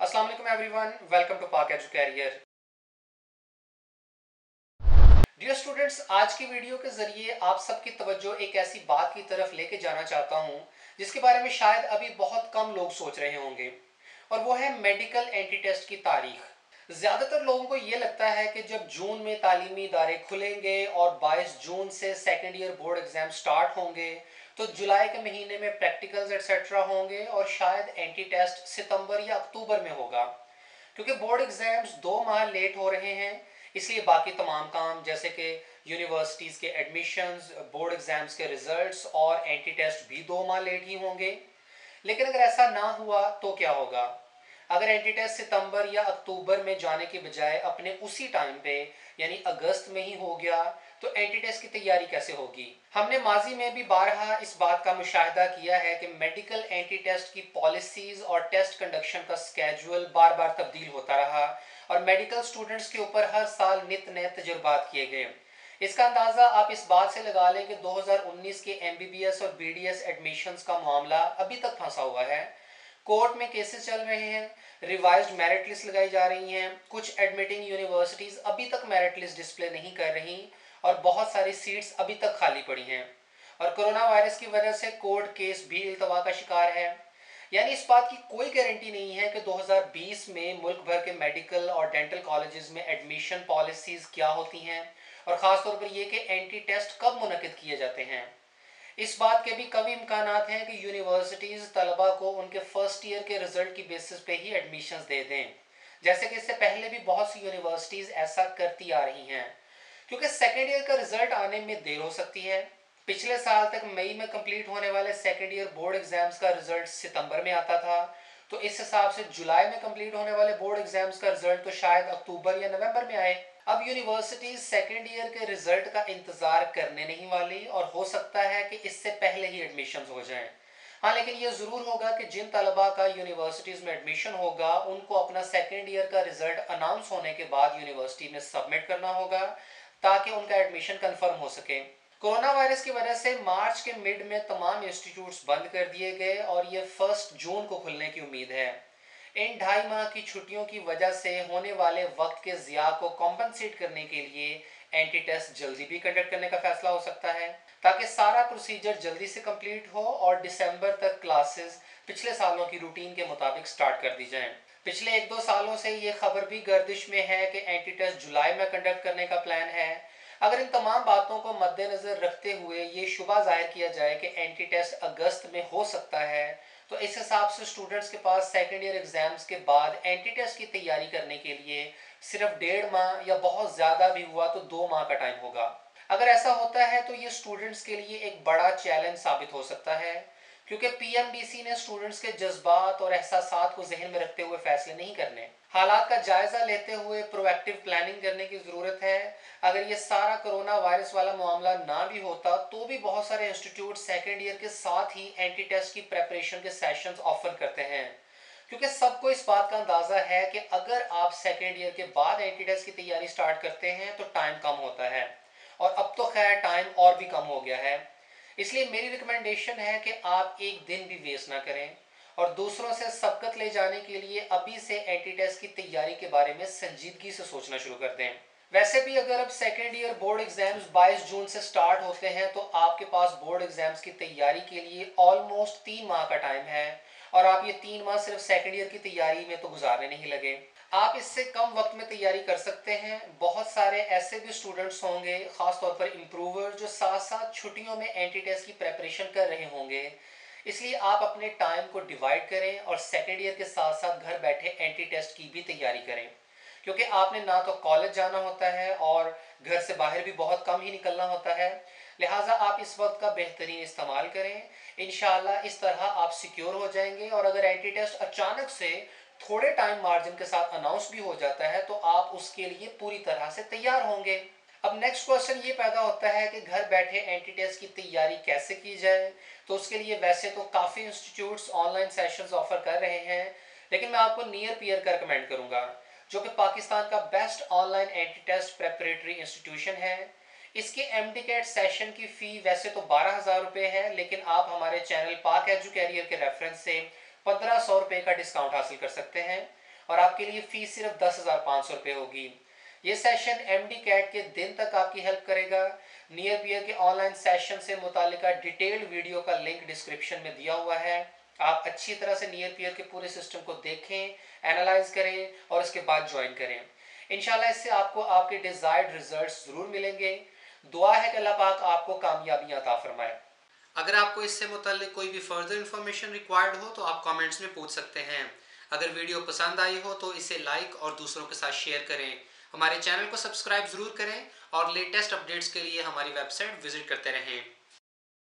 अस्सलाम वालेकुम everyone welcome to Pak career dear students आज की वीडियो के ज़रिए आप सबकी तवज्जो एक ऐसी बात की तरफ़ लेके जाना चाहता हूँ, जिसके बारे में शायद अभी बहुत कम लोग सोच रहे होंगे, और वो है मेडिकल एंटी टेस्ट की तारीख। ज़्यादातर लोगों को ये लगता है कि जब जून में तालीमी इदारे खुलेंगे और 22 जून से second year board exam start होंगे तो जुलाई के महीने में प्रैक्टिकल्स एक्सेट्रा होंगे और शायद एंटी टेस्ट सितंबर या अक्टूबर में होगा। क्योंकि बोर्ड एग्ज़ाम्स दो माह लेट हो रहे हैं, इसलिए बाकी तमाम काम जैसे कि यूनिवर्सिटीज़ के एडमिशन्स बोर्ड एग्ज़ाम्स के रिजल्ट्स और एंटी टेस्ट भी दो माह लेट ही होंगे। लेकिन अगर ऐसा ना हुआ तो क्या होगा? अगर एंटी टेस्ट सितंबर या अक्टूबर में जाने के बजाय अपने उसी टाइम पे, यानी अगस्त में ही हो गया तो एंटी टेस्ट की तैयारी कैसे होगी? हमने माजी में भी बारहा इस बात का मुशाहिदा किया है कि मेडिकल एंटी टेस्ट की पॉलिसीज़ और टेस्ट कंडक्शन का स्केजुअल बार बार तब्दील होता रहा और मेडिकल स्टूडेंट्स के ऊपर हर साल नित नए तजुर्बात किए गए। इसका अंदाज़ा आप इस बात से लगा लें कि 2019 के एमबीबीएस और बीडीएस एडमिशन्स का मामला अभी तक फंसा हुआ है। कोर्ट में केसेस चल रहे हैं रिवाइज्ड मेरिट लिस्ट लगाई जा रही हैं, कुछ एडमिटिंग यूनिवर्सिटीज़ अभी तक मेरिट लिस्ट डिस्प्ले नहीं कर रही और बहुत सारी सीट्स अभी तक खाली पड़ी हैं। और कोरोना वायरस की वजह से कोर्ट केस भी अल्तवा का शिकार है। यानी इस बात की कोई गारंटी नहीं है कि 2020 में मुल्क भर के मेडिकल और डेंटल कॉलेजेस में एडमिशन पॉलिसीज़ क्या होती हैं और ख़ास तौर पर यह कि एंटी टेस्ट कब मुनद किए जाते हैं। इस बात के भी कभी इम्कान हैं कि यूनिवर्सिटीज़ तलबा को उनके फ़र्स्ट ईयर के रिज़ल्ट की बेसिस पे ही एडमिशन्स दे दें। जैसे कि इससे पहले भी बहुत सी यूनिवर्सिटीज़ ऐसा करती आ रही हैं। क्योंकि सेकेंड ईयर का रिज़ल्ट आने में देर हो सकती है। पिछले साल तक मई में कंप्लीट होने वाले सेकेंड ईयर बोर्ड एग्ज़ाम्स का रिज़ल्ट सितंबर में आता था। तो इस हिसाब से जुलाई में कंप्लीट होने वाले बोर्ड एग्ज़ाम्स का रिज़ल्ट तो शायद अक्टूबर या नवंबर में आए। अब यूनिवर्सिटी सेकेंड ईयर के रिज़ल्ट का इंतज़ार करने नहीं वाली और हो सकता है कि इससे पहले ही एडमिशन हो जाए। हाँ लेकिन ये ज़रूर होगा कि जिन तलबा का यूनिवर्सिटीज़ में एडमिशन होगा, उनको अपना सेकेंड ईयर का रिज़ल्ट अनाउंस होने के बाद यूनिवर्सिटी में सबमिट करना होगा। ताकि उनका एडमिशन कन्फर्म हो सके कोरोना वायरस की वजह से मार्च के मिड में तमाम इंस्टीट्यूट्स बंद कर दिए गए और ये फ़र्स्ट जून को खुलने की उम्मीद है इन ढाई माह की छुट्टियों की वजह से होने वाले वक्त के ज़िया को कॉम्पनसेट करने के लिए एंटी टेस्ट जल्दी भी कंडक्ट करने का फैसला हो सकता है, ताकि सारा प्रोसीजर जल्दी से कंप्लीट हो और दिसंबर तक क्लासेस पिछले सालों की रूटीन के मुताबिक स्टार्ट कर दी जाएँ। पिछले एक दो सालों से ये खबर भी गर्दिश में है कि एंटी टेस्ट जुलाई में कंडक्ट करने का प्लान है। अगर इन तमाम बातों को मद्देनज़र रखते हुए ये शुबा ज़ाहिर किया जाए कि एंटी टेस्ट अगस्त में हो सकता है तो इस हिसाब से स्टूडेंट्स के पास सेकेंड ईयर एग्ज़ाम्स के बाद एंटी टेस्ट की तैयारी करने के लिए सिर्फ़ डेढ़ माह या बहुत ज़्यादा भी हुआ तो दो माह का टाइम होगा। अगर ऐसा होता है तो ये स्टूडेंट्स के लिए एक बड़ा चैलेंज साबित हो सकता है। क्योंकि पीएमडीसी ने स्टूडेंट्स के जज्बात और एहसास को जहन में रखते हुए फैसले नहीं करने। हालात का जायजा लेते हुए प्रोएक्टिव प्लानिंग करने की ज़रूरत है। अगर ये सारा कोरोना वायरस वाला मामला ना भी होता तो भी बहुत सारे इंस्टीट्यूट सेकेंड ईयर के साथ ही एंटी टेस्ट की प्रेपरेशन के सेशन ऑफ़र करते हैं। क्योंकि सबको इस बात का अंदाज़ा है कि अगर आप सेकेंड ईयर के बाद एंटी टेस्ट की तैयारी स्टार्ट करते हैं तो टाइम कम होता है। और अब तो खैर टाइम और भी कम हो गया है। इसलिए मेरी रिकमेंडेशन है कि आप एक दिन भी वेस्ट ना करें और दूसरों से सबकत ले जाने के लिए अभी से एंटी टेस्ट की तैयारी के बारे में संजीदगी से सोचना शुरू कर दें। वैसे भी अगर अब सेकेंड ईयर बोर्ड एग्ज़ाम्स 22 जून से स्टार्ट होते हैं तो आपके पास बोर्ड एग्ज़ाम्स की तैयारी के लिए ऑलमोस्ट तीन माह का टाइम है और आप ये तीन माह सिर्फ़ सेकेंड ईयर की तैयारी में तो गुजारने नहीं लगे। आप इससे कम वक्त में तैयारी कर सकते हैं। बहुत सारे ऐसे भी स्टूडेंट्स होंगे, खासतौर पर इम्प्रूवर जो साथ साथ छुट्टियों में एंटी टेस्ट की प्रेपरेशन कर रहे होंगे। इसलिए आप अपने टाइम को डिवाइड करें और सेकेंड ईयर के साथ साथ घर बैठे एंटी टेस्ट की भी तैयारी करें। क्योंकि आपने ना तो कॉलेज जाना होता है और घर से बाहर भी बहुत कम ही निकलना होता है। लिहाजा आप इस वक्त का बेहतरीन इस्तेमाल करें। इन इस तरह आप सिक्योर हो जाएँगे और अगर एंटी टेस्ट अचानक से थोड़े टाइम मार्जिन के साथ अनाउंस भी हो जाता है तो आप उसके लिए पूरी तरह से तैयार होंगे। अब नेक्स्ट क्वेश्चन ये पैदा होता है कि घर बैठे एंटी टेस्ट की तैयारी कैसे की जाए। तो उसके लिए वैसे तो काफ़ी इंस्टीट्यूट्स ऑनलाइन सेशंस ऑफ़र कर रहे हैं, लेकिन मैं आपको नियर पियर का रिकमेंड करूँगा, जो कि पाकिस्तान का best online entry test preparatory institution है। इसके एम सेशन की फ़ी वैसे तो बारह हज़ार रुपये है, लेकिन आप हमारे चैनल पाक एजू कैरियर के रेफरेंस से पंद्रह सौ रुपये का डिस्काउंट हासिल कर सकते हैं और आपके लिए फ़ीस सिर्फ़ दस हज़ार पाँच सौ रुपये होगी। ये सेशन एम डी कैट के दिन तक आपकी हेल्प करेगा। नियर पियर के ऑनलाइन सेशन से मुतालिक डिटेल्ड वीडियो का लिंक डिस्क्रिप्शन में दिया हुआ है। आप अच्छी तरह से नियर पियर के पूरे सिस्टम को देखें एनालाइज करें और उसके बाद ज्वाइन करें। इनशाला इससे आपको आपके डिज़ायर्ड रिज़ल्ट ज़रूर मिलेंगे। दुआ है कि अल्लाह पाक आपको कामयाबी अता फरमाए। अगर आपको इससे मुतल कोई भी फर्दर इन्फॉर्मेशन रिक्वायर्ड हो तो आप कमेंट्स में पूछ सकते हैं। अगर वीडियो पसंद आई हो तो इसे लाइक और दूसरों के साथ शेयर करें। हमारे चैनल को सब्सक्राइब ज़रूर करें और लेटेस्ट अपडेट्स के लिए हमारी वेबसाइट विज़िट करते रहें।